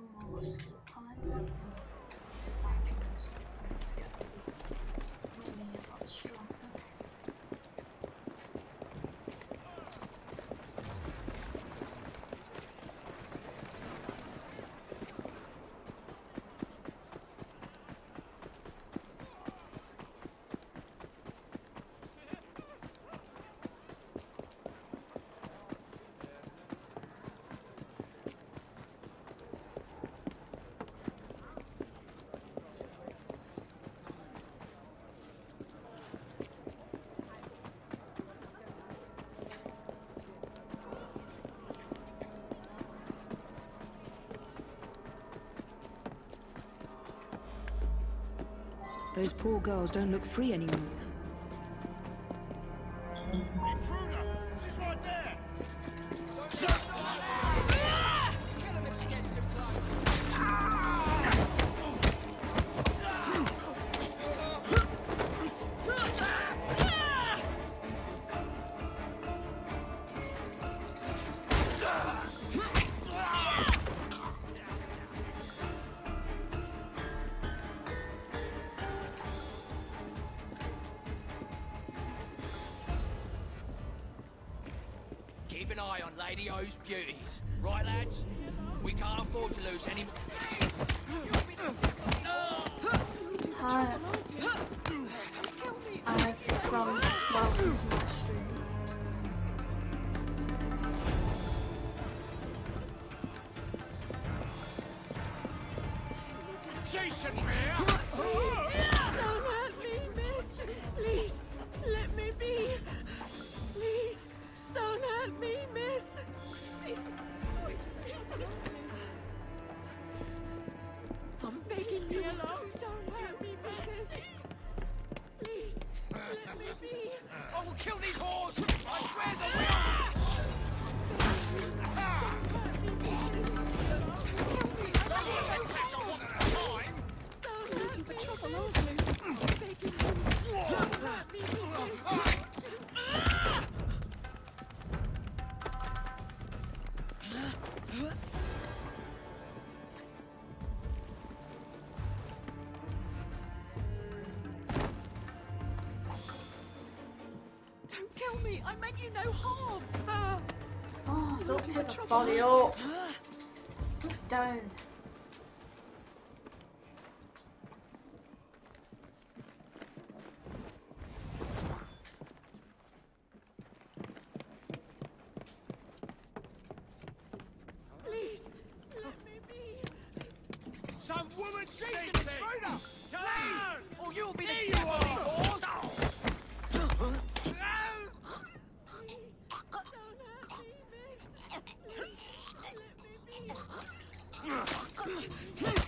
one Those poor girls don't look free anymore. Keep an eye on Lady O's beauties. Right, lads? We can't afford to lose any... Hi. I from welcome to my stream. Jason Bear! I will kill these whores! I swear I will! Don't hurt me, me. Begging I meant you no harm. Ah. Oh, don't Looking for pick a trouble, body aren't up. Put down. Please, let me be. Some woman Jason, sneaking! intruder! ばっかり。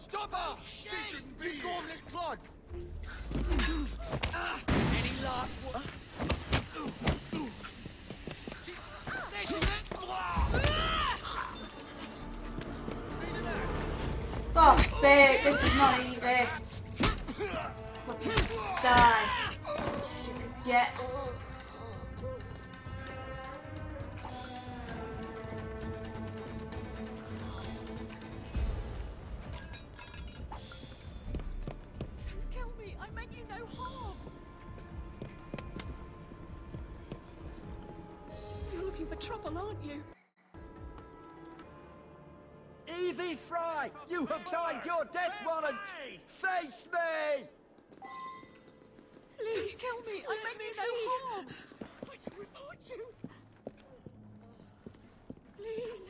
Stop her! She shouldn't be You drawn here. this blood! Any last wo- She- There she is! Bleeding sake, this is not easy. Fucking die. Stupid trouble, aren't you? Evie Frye, you have signed your death warrant! Face me! Please, Don't kill me. I meant you no harm. I should report you. Please,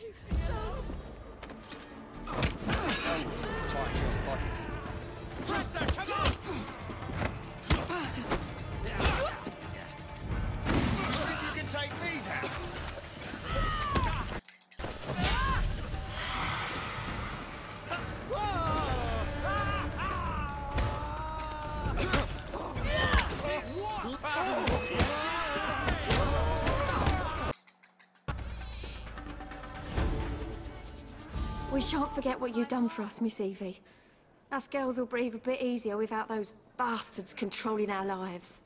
shan't forget what you've done for us, Miss Evie. Us girls will breathe a bit easier without those bastards controlling our lives.